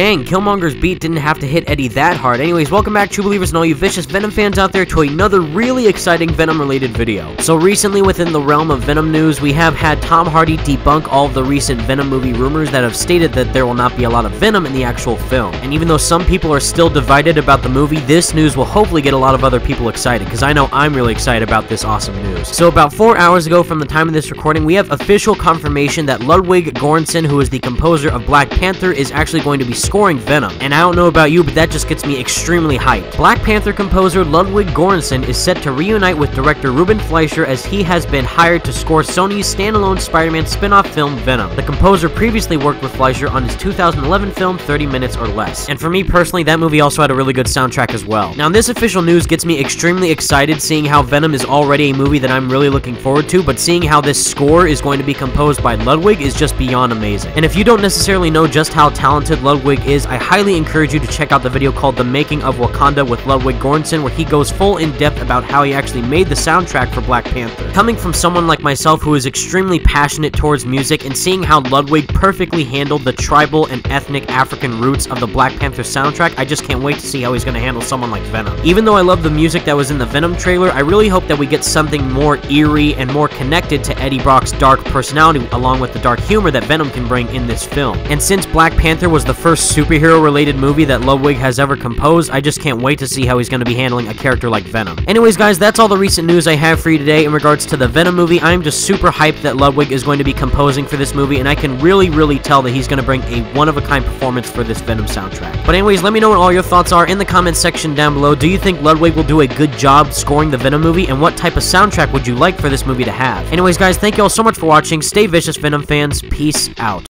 Dang, Killmonger's beat didn't have to hit Eddie that hard. Anyways, welcome back, true believers and all you vicious Venom fans out there to another really exciting Venom-related video. So recently within the realm of Venom news, we have had Tom Hardy debunk all of the recent Venom movie rumors that have stated that there will not be a lot of Venom in the actual film. And even though some people are still divided about the movie, this news will hopefully get a lot of other people excited, because I know I'm really excited about this awesome news. So about four hours ago from the time of this recording, we have official confirmation that Ludwig Göransson, who is the composer of Black Panther, is actually going to be scoring Venom. And I don't know about you, but that just gets me extremely hyped. Black Panther composer Ludwig Göransson is set to reunite with director Ruben Fleischer as he has been hired to score Sony's standalone Spider-Man spin-off film Venom. The composer previously worked with Fleischer on his 2011 film 30 Minutes or Less. And for me personally, that movie also had a really good soundtrack as well. Now this official news gets me extremely excited seeing how Venom is already a movie that I'm really looking forward to, but seeing how this score is going to be composed by Ludwig is just beyond amazing. And if you don't necessarily know just how talented Ludwig is, I highly encourage you to check out the video called The Making of Wakanda with Ludwig Göransson, where he goes full in depth about how he actually made the soundtrack for Black Panther. Coming from someone like myself who is extremely passionate towards music and seeing how Ludwig perfectly handled the tribal and ethnic African roots of the Black Panther soundtrack, I just can't wait to see how he's going to handle someone like Venom. Even though I love the music that was in the Venom trailer, I really hope that we get something more eerie and more connected to Eddie Brock's dark personality along with the dark humor that Venom can bring in this film. And since Black Panther was the first superhero related movie that Ludwig has ever composed, I just can't wait to see how he's going to be handling a character like Venom. Anyways, guys, that's all the recent news I have for you today in regards to the Venom movie. I'm just super hyped that Ludwig is going to be composing for this movie, and I can really, really tell that he's going to bring a one-of-a-kind performance for this Venom soundtrack. But anyways, let me know what all your thoughts are in the comments section down below. Do you think Ludwig will do a good job scoring the Venom movie, and what type of soundtrack would you like for this movie to have? Anyways, guys, thank you all so much for watching. Stay vicious, Venom fans. Peace out.